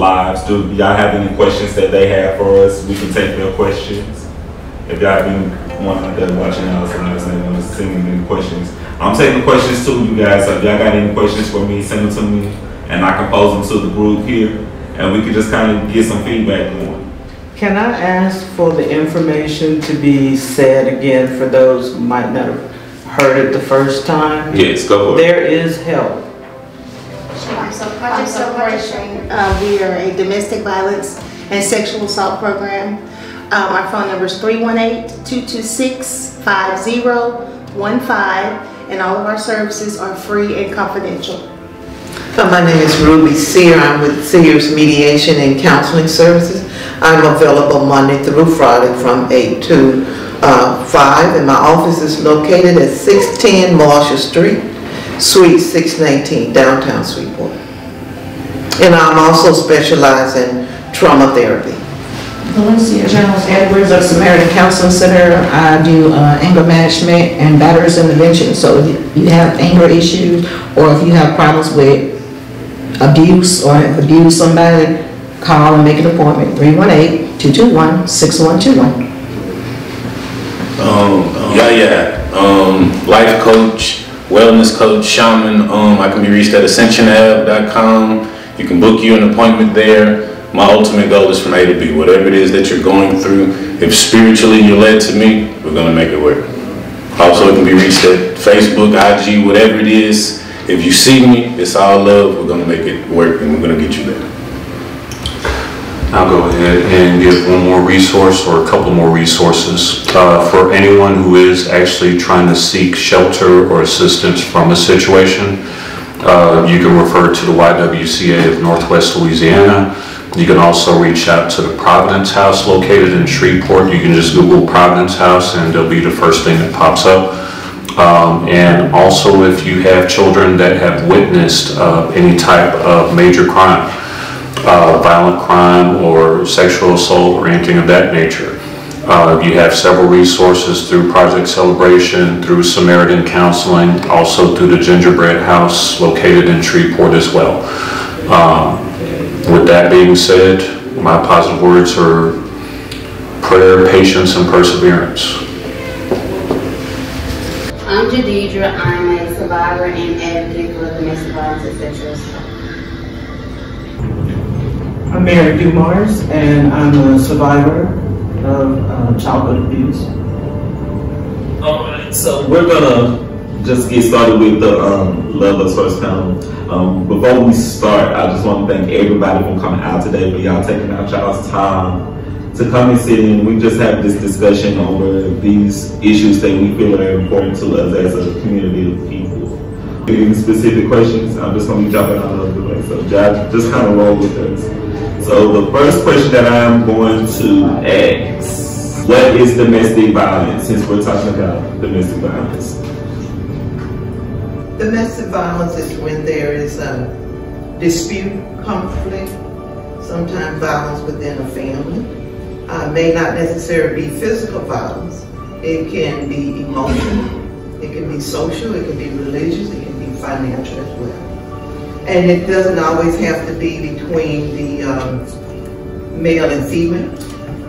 lives. Do y'all have any questions that they have for us? We can take their questions. If y'all have anyone out there watching us and us and want to send me any questions, I'm taking questions too, you guys. So if y'all got any questions for me, send them to me, and I can pose them to the group here, and we can just kind of get some feedback on. Can I ask for the information to be said again for those who might not have heard it the first time? Yes, go for it. There is help. So Project Celebration, uh, we are a domestic violence and sexual assault program. Um, Our phone number is 318-226-5015, and all of our services are free and confidential. So my name is Ruby Sear. I'm with Sears Mediation and Counseling Services. I'm available Monday through Friday from 8 to uh, 5, and my office is located at 610 Marshall Street, Suite 619, downtown Sweetwater. And I'm also specialize in trauma therapy. Valencia Jones Edwards of Samaritan Counseling Center. I do uh, anger management and batterers intervention. So if you have anger issues or if you have problems with abuse or have abused somebody, call and make an appointment, 318-221-6121. Um, yeah, yeah. Um, life coach, wellness coach, shaman. Um, I can be reached at ascensionave.com. You can book you an appointment there. My ultimate goal is from A to B. Whatever it is that you're going through, if spiritually you're led to me, we're gonna make it work. Also, it can be reached at Facebook, IG, whatever it is. If you see me, it's all love. We're gonna make it work, and we're gonna get you there. I'll go ahead and give one more resource or a couple more resources. Uh, For anyone who is actually trying to seek shelter or assistance from a situation, uh, you can refer to the YWCA of Northwest Louisiana. You can also reach out to the Providence House located in Shreveport. You can just Google Providence House and it'll be the first thing that pops up. Um, And also if you have children that have witnessed uh, any type of major crime, uh, violent crime or sexual assault or anything of that nature. Uh, You have several resources through Project Celebration, through Samaritan Counseling, also through the Gingerbread House located in Shreveport as well. Um, With that being said, my positive words are prayer, patience, and perseverance. I'm Jadidra. I'm a survivor and I'm Mary Dumars, and I'm a survivor of uh, childhood abuse. Alright, so we're gonna just get started with the um, Love Us First panel. Um, before we start, I just want to thank everybody for coming out today, for y'all taking out y'all's time to come and sit in. We just have this discussion over these issues that we feel are important to us as a community of people. Any specific questions? I'm just gonna be jumping all over the place, so just, just kind of roll with us. So the first question that I'm going to ask, what is domestic violence, since we're talking about domestic violence? Domestic violence is when there is a dispute, conflict, sometimes violence within a family. Uh, may not necessarily be physical violence. It can be emotional, it can be social, it can be religious, it can be financial as well. And it doesn't always have to be between the um, male and female.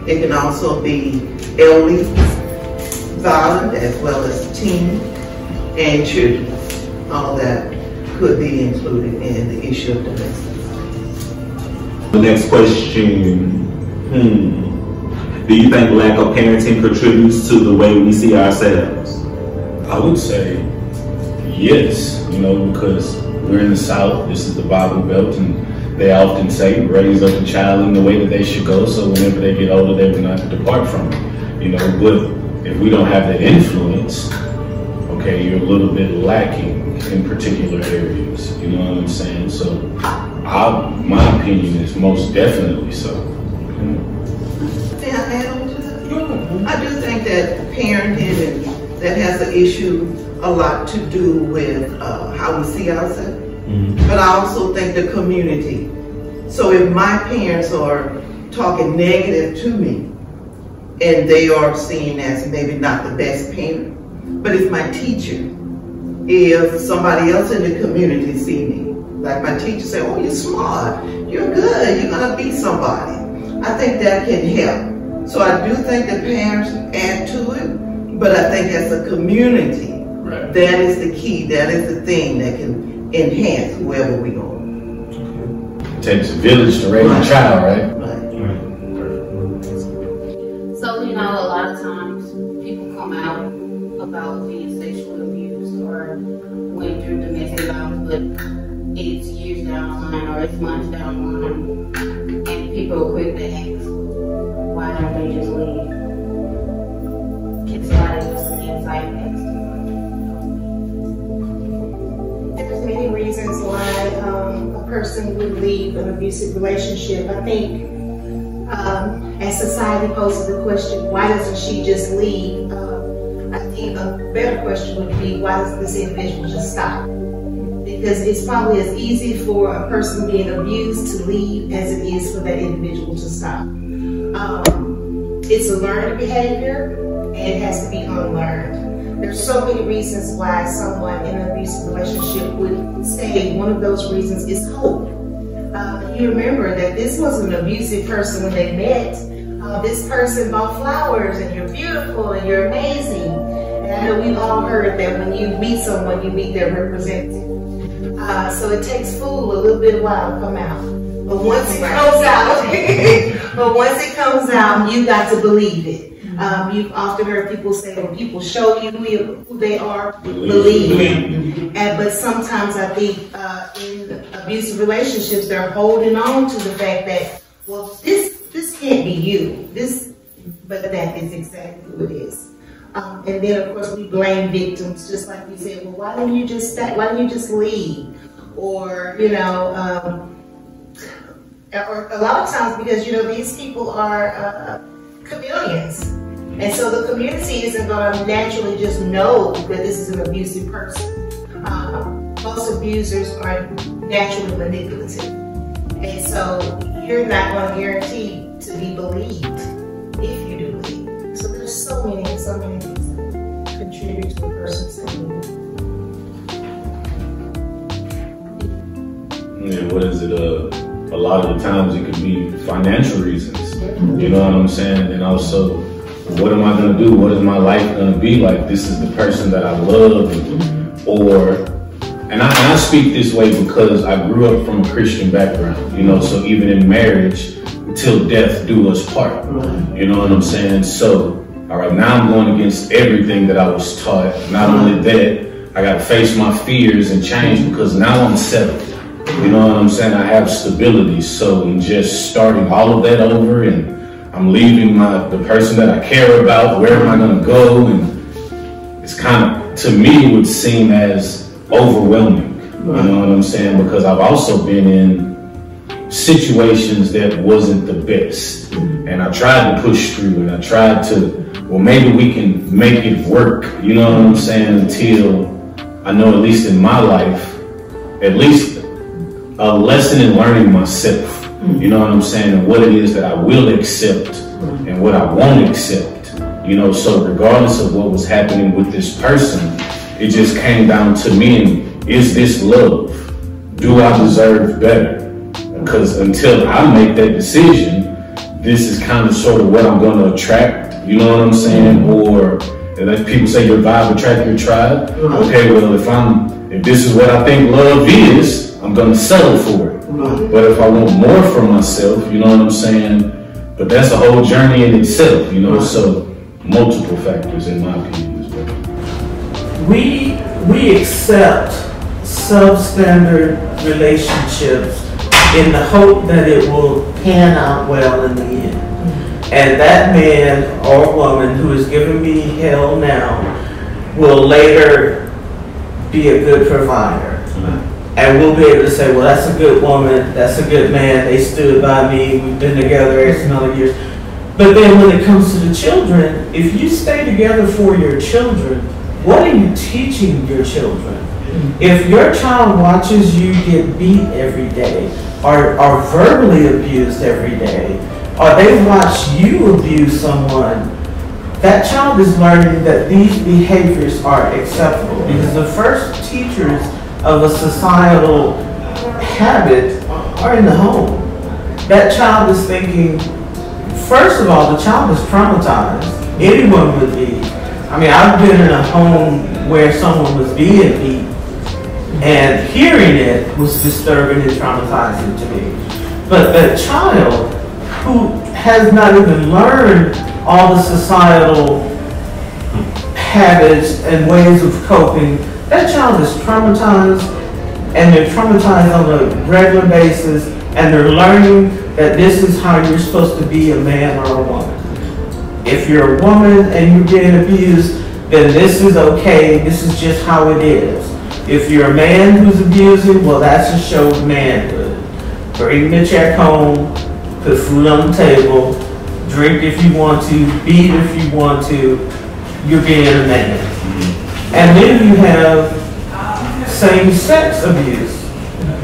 It can also be elderly violent as well as teen and children. All that could be included in the issue of domestic violence. The next question, hmm. Do you think lack of parenting contributes to the way we see ourselves? I would say yes, you know, because we're in the South, this is the Bible Belt, and they often say raise up a child in the way that they should go, so whenever they get older, they will not depart from it. You know, but if we don't have that influence, okay, you're a little bit lacking in particular areas. You know what I'm saying? So, I, my opinion is most definitely so. May I add on to? I do think that parenting and that has an issue a lot to do with uh, how we see ourselves. Mm-hmm. But I also think the community. So if my parents are talking negative to me, and they are seen as maybe not the best parent, but if my teacher, if somebody else in the community see me, like my teacher say, oh, you're smart, you're good. You're gonna be somebody. I think that can help. So I do think the parents add to it, but I think as a community, Right. that is the key. That is the thing that can enhance whoever we are. It takes a village to raise a child, right? Right. So, you know, a lot of times people come out about being sexually abused or went through domestic violence, but it's years down the line or it's months down the line, and people are quick to person would leave an abusive relationship. I think um, as society poses the question, why doesn't she just leave? Um, I think a better question would be, why doesn't this individual just stop? Because it's probably as easy for a person being abused to leave as it is for that individual to stop. Um, it's a learned behavior and it has to be unlearned. There's so many reasons why someone in an abusive relationship would say one of those reasons is hope. Uh, you remember that this was an abusive person when they met. Uh, this person bought flowers and you're beautiful and you're amazing. And I know we've all heard that when you meet someone, you meet their representative. Uh, so it takes fool a little bit of while to come out. But once it comes out, but once it comes out, you got to believe it. Um, you've often heard people say when people show you who, you, who they are, believe them. And but sometimes I think uh, in abusive relationships, they're holding on to the fact that well, this this can't be you. This, but that is exactly who it is. Um, and then of course we blame victims, just like we said. Well, why don't you just stay? Why don't you just leave? Or you know. Um, or a lot of times because you know these people are uh, chameleons, and so the community isn't going to naturally just know that this is an abusive person. Uh, most abusers are naturally manipulative, and so you're not going to guarantee to be believed if you do leave. So there's so many, so many things that contribute to a person's leaving. Yeah, what is it? Uh, a lot of the times it could be financial reasons. You know what I'm saying? And also, what am I gonna do? What is my life gonna be like? This is the person that I love, or and I, and I speak this way because I grew up from a Christian background. You know, so even in marriage, till death do us part. You know what I'm saying? So, all right, now I'm going against everything that I was taught. Not only that, I got to face my fears and change because now I'm settled. You know what I'm saying? I have stability. So in just starting all of that over and I'm leaving my the person that I care about, where am I gonna go? And it's kind of to me would seem as overwhelming. You know what I'm saying? Because I've also been in situations that wasn't the best. And I tried to push through and I tried to, well maybe we can make it work, you know what I'm saying, until I know at least in my life, at least a lesson in learning myself. You know what I'm saying? And what it is that I will accept mm-hmm. and what I won't accept. You know, so regardless of what was happening with this person, it just came down to me and is this love? Do I deserve better? Because until I make that decision, this is kind of sort of what I'm going to attract. You know what I'm saying? Mm-hmm. Or like people say, your vibe attract your tribe. Mm-hmm. Okay, well if I'm if this is what I think love is, I'm gonna settle for it. But if I want more for myself, you know what I'm saying? But that's a whole journey in itself, you know. So multiple factors, in my opinion, as well. We, we accept substandard relationships in the hope that it will pan out well in the end. And that man or woman who is giving me hell now will later be a good provider. And we'll be able to say, well, that's a good woman, that's a good man, they stood by me, we've been together X amount of years. But then when it comes to the children, if you stay together for your children, what are you teaching your children? Mm-hmm. If your child watches you get beat every day, or, or verbally abused every day, or they watch you abuse someone, that child is learning that these behaviors are acceptable. Because the first teachers of a societal habit are in the home. That child is thinking, first of all, the child is traumatized. Anyone would be. I mean, I've been in a home where someone was being beat, and hearing it was disturbing and traumatizing to me. But the child who has not even learned all the societal habits and ways of coping, that child is traumatized and they're traumatized on a regular basis and they're learning that this is how you're supposed to be a man or a woman. If you're a woman and you're being abused, then this is okay, this is just how it is. If you're a man who's abusing, well, that's a show of manhood. Bring the check home, put food on the table, drink if you want to, beat if you want to, you're being a man. And then you have same-sex abuse.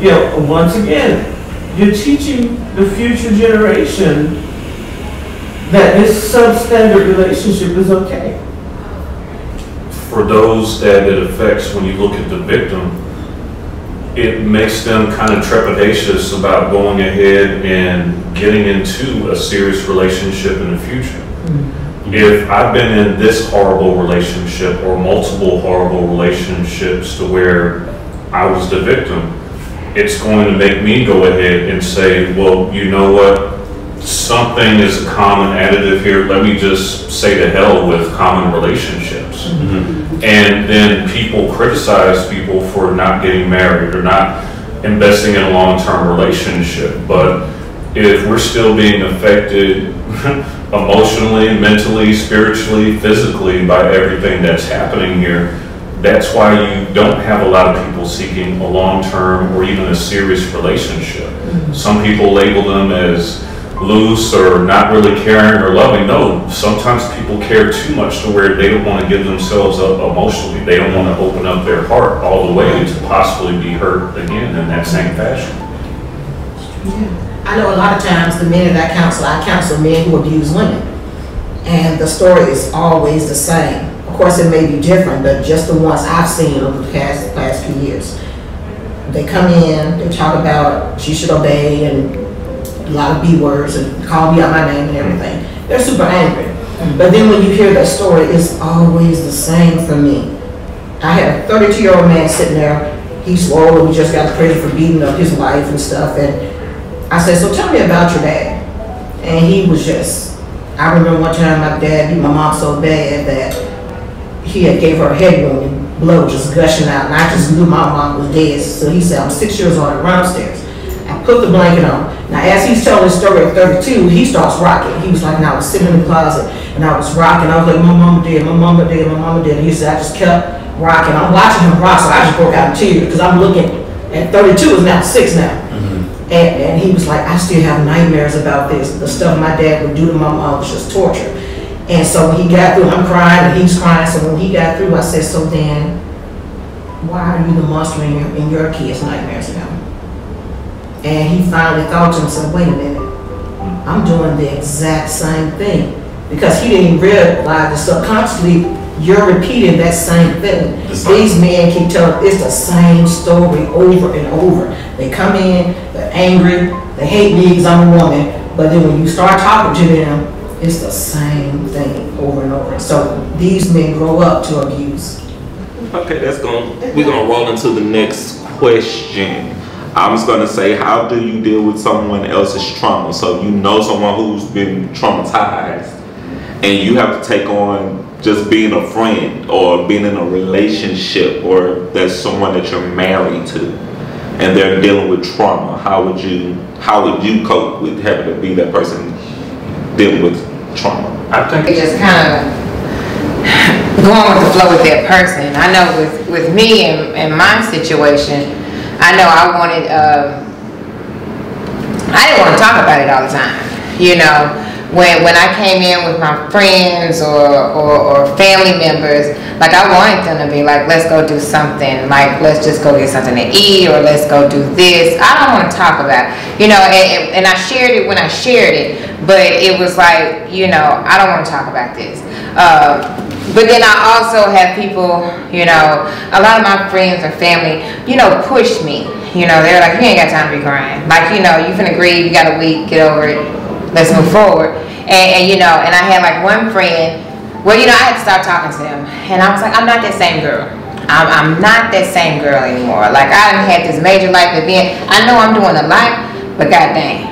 You know, once again, you're teaching the future generation that this substandard relationship is okay. For those that it affects, when you look at the victim, it makes them kind of trepidatious about going ahead and getting into a serious relationship in the future. Mm. If I've been in this horrible relationship or multiple horrible relationships to where I was the victim, it's going to make me go ahead and say, well, you know what? Something is a common additive here. Let me just say to hell with common relationships. Mm-hmm. And then people criticize people for not getting married or not investing in a long-term relationship. But if we're still being affected emotionally, mentally, spiritually, physically by everything that's happening here, that's why you don't have a lot of people seeking a long-term or even a serious relationship. Mm-hmm. Some people label them as loose or not really caring or loving. No, sometimes people care too much to where they don't want to give themselves up emotionally. They don't want to open up their heart all the way to possibly be hurt again in that same fashion. I know a lot of times the men that I counsel, I counsel men who abuse women. And the story is always the same. Of course, it may be different, but just the ones I've seen over the past, past few years. They come in, they talk about she should obey and a lot of B words and call me out my name and everything. They're super angry. Mm-hmm. But then when you hear that story, it's always the same for me. I had a 32 year old man sitting there. He's swollen. We just got prison for beating up his wife and stuff. And I said, "So tell me about your dad." And he was just. I remember one time my dad beat my mom so bad that he had gave her a head wound and blood just gushing out. And I just knew my mom was dead. So he said, "I'm six years old. I run upstairs." I put the blanket on. Now, as he's telling his story at 32, he starts rocking. He was like, and I was sitting in the closet and I was rocking. I was like, my mama dead, my mama dead, my mama dead." And he said, "I just kept rocking. I'm watching him rock, so I just broke out in tears because I'm looking at 32 is now six now." And, and he was like, I still have nightmares about this. The stuff my dad would do to my mom was just torture. And so when he got through, I'm crying and he's crying. So when he got through, I said, so then, why are you the monster in your, in your kids' nightmares now? And he finally thought to himself, wait a minute, I'm doing the exact same thing. Because he didn't realize that subconsciously you're repeating that same thing. These men keep telling, it's the same story over and over. They come in, they're angry, they hate me because I'm a woman, but then when you start talking to them, it's the same thing over and over. So these men grow up to abuse. Okay, that's going. We're gonna roll into the next question. I'm just gonna say, how do you deal with someone else's trauma? So you know someone who's been traumatized, and you have to take on just being a friend or being in a relationship, or there's someone that you're married to, and they're dealing with trauma. How would you how would you cope with having to be that person dealing with trauma? I think It just kind of going with the flow with that person. I know with, with me and, and my situation, I know I wanted, uh, I didn't want to talk about it all the time. You know, when, when I came in with my friends or, or, or family members, like I wanted them to be like, let's go do something. Like, let's just go get something to eat or let's go do this. I don't want to talk about it. You know, and, and, I shared it when I shared it, but it was like, you know, I don't want to talk about this. Uh, but then I also have people, you know, a lot of my friends or family, you know, push me. You know, they're like, you ain't got time to be crying. Like, you know, you finna grieve, you got a week, get over it, let's move forward. And, and you know, and I had like one friend, well, you know, I had to start talking to him. And I was like, I'm not that same girl. I'm, I'm not that same girl anymore. Like, I had this major life event. I know I'm doing a lot, but god dang,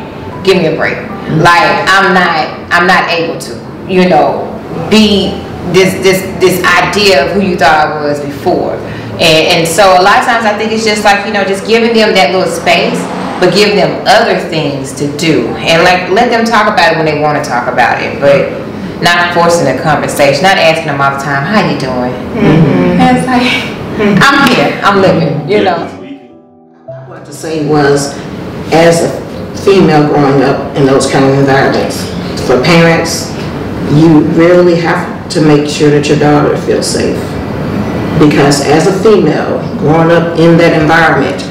give me a break. Like, I'm not, I'm not able to, you know, be this this this idea of who you thought I was before. And, and so a lot of times I think it's just like, you know, just giving them that little space, but give them other things to do. And like let them talk about it when they want to talk about it, but not forcing a conversation, not asking them all the time, how you doing? Mm-hmm. And it's like, I'm here, I'm living, you know. What to say was, as a female growing up in those kind of environments, for parents, you really have to make sure that your daughter feels safe. Because as a female, growing up in that environment,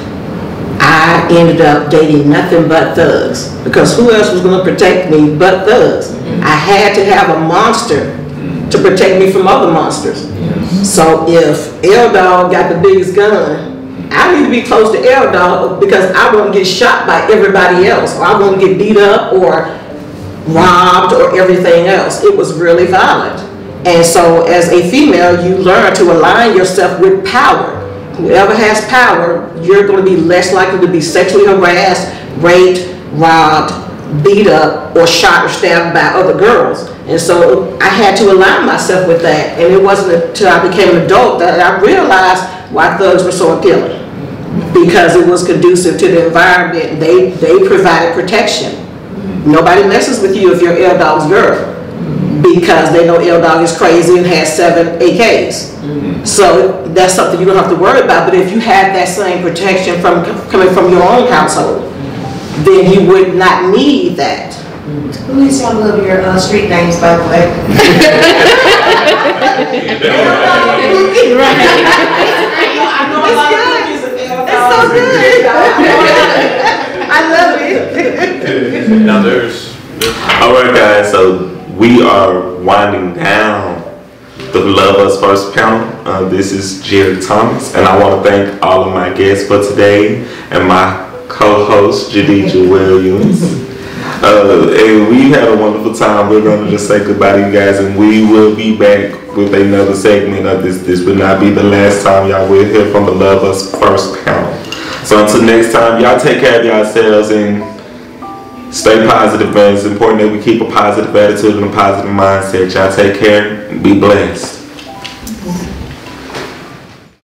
I ended up dating nothing but thugs. Because who else was going to protect me but thugs? Mm-hmm. I had to have a monster to protect me from other monsters. So if L Dog got the biggest gun, I need to be close to L Dog because I won't get shot by everybody else, or I won't get beat up or robbed or everything else. It was really violent. And so as a female, you learn to align yourself with power. Whoever has power, you're going to be less likely to be sexually harassed, raped, robbed, beat up, or shot or stabbed by other girls. And so I had to align myself with that. And it wasn't until I became an adult that I realized why thugs were so appealing. Because it was conducive to the environment. They, they provided protection. Nobody messes with you if you're L Dog's girl because they know L Dog is crazy and has seven AKs. So that's something you don't have to worry about. But if you had that same protection from coming from your own household, then you would not need that. Please y'all love your uh, street names, by the way. It's so good. I love it. Now there's, All right, guys. So we are winding down the Love Us First panel. Uh, this is Jerry Thomas, and I want to thank all of my guests for today and my co-host Jadija Williams. Uh, and we had a wonderful time. We're going to just say goodbye to you guys, and we will be back with another segment of this. This will not be the last time y'all will hear from the Love Us First panel. So until next time, y'all take care of yourselves and stay positive, man. It's important that we keep a positive attitude and a positive mindset. Y'all take care and be blessed.